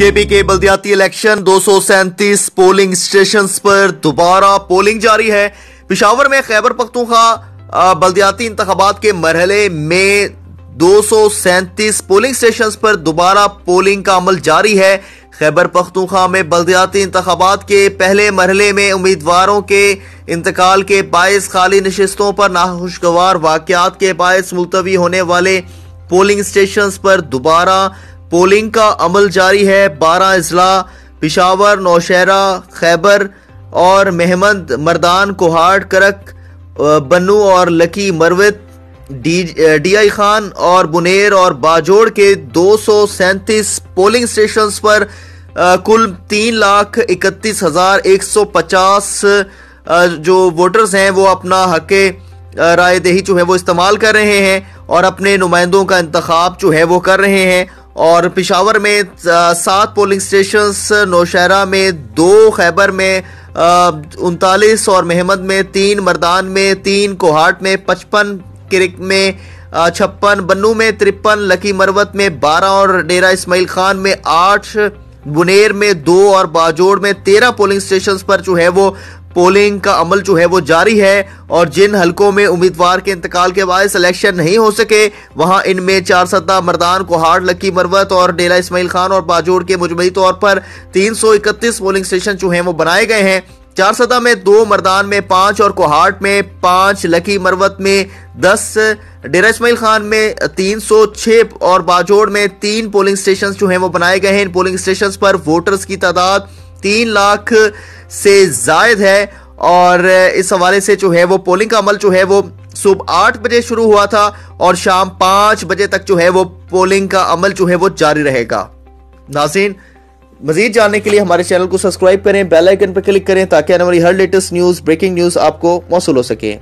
KP के बल्दियाती election दो सौ सैंतीस पोलिंग स्टेशन पर दोबारा पोलिंग जारी है। पिशावर में खैबर पख्तूनखा बल्दियाती इंतबात के मरहले में दो सौ सैंतीस पोलिंग स्टेशन पर दोबारा पोलिंग का अमल जारी है। खैबर पख्तूनखा में बल्दियाती इंतबात के पहले मरहले में उम्मीदवारों के इंतकाल के बायस खाली नशस्तों पर नाखुशगवार वाकत के बायस मुलतवी होने वाले पोलिंग स्टेशन पर दोबारा पोलिंग का अमल जारी है। बारह अजला पिशावर, नौशहरा, खैबर और मेहमद, मरदान कोहाट करक बन्नू और लकी मरवत, डी आई खान और बुनेर और बाजोड़ के दो सौ सैंतीस पोलिंग स्टेशन पर कुल तीन लाख इकतीस हज़ार एक सौ पचास जो वोटर्स हैं, वो अपना हक राय दही जो है वो इस्तेमाल कर रहे हैं और अपने नुमाइंदों का इंतखब जो है वो कर रहे हैं। और पिशावर में सात पोलिंग स्टेशन नौशहरा में दो खैबर में उनतालीस और मेहमद में तीन, मरदान में तीन, कोहाट में पचपन, किरिक में छप्पन, बन्नू में तिरपन, लकी मरवत में बारह और डेरा इसमाइल खान में आठ, बुनेर में दो और बाजोड़ में तेरह पोलिंग स्टेशन पर जो है वो पोलिंग का अमल जो है वो जारी है और जिन हलकों में उम्मीदवार के इंतकाल के बाद सिलेक्शन नहीं हो सके, वहाँ इनमें चार सत्ता मरदान कोहाड़ लकी मरवत और डेला इस्माइल खान और बाजोड़ के मुजमई तौर पर तीन सौ इकतीस पोलिंग स्टेशन जो है वो बनाए गए हैं। चार सदा में दो मरदान में पाँच और कोहाट में पाँच लकी मरवत में दस डेरा इस्माइल खान में तीन सौ छह और बाजोड़ में तीन पोलिंग स्टेशन जो हैं वो बनाए गए हैं। इन पोलिंग स्टेशन पर वोटर्स की तादाद तीन लाख से जायद है और इस हवाले से जो है वो पोलिंग का अमल जो है वो सुबह आठ बजे शुरू हुआ था और शाम पाँच बजे तक जो है वो पोलिंग का अमल जो है वो जारी रहेगा। नाजीन मजीद जानने के लिए हमारे चैनल को सब्सक्राइब करें, बेल आइकन पर क्लिक करें ताकि वाली हर लेटेस्ट न्यूज़, ब्रेकिंग न्यूज़ आपको मौसू हो सके।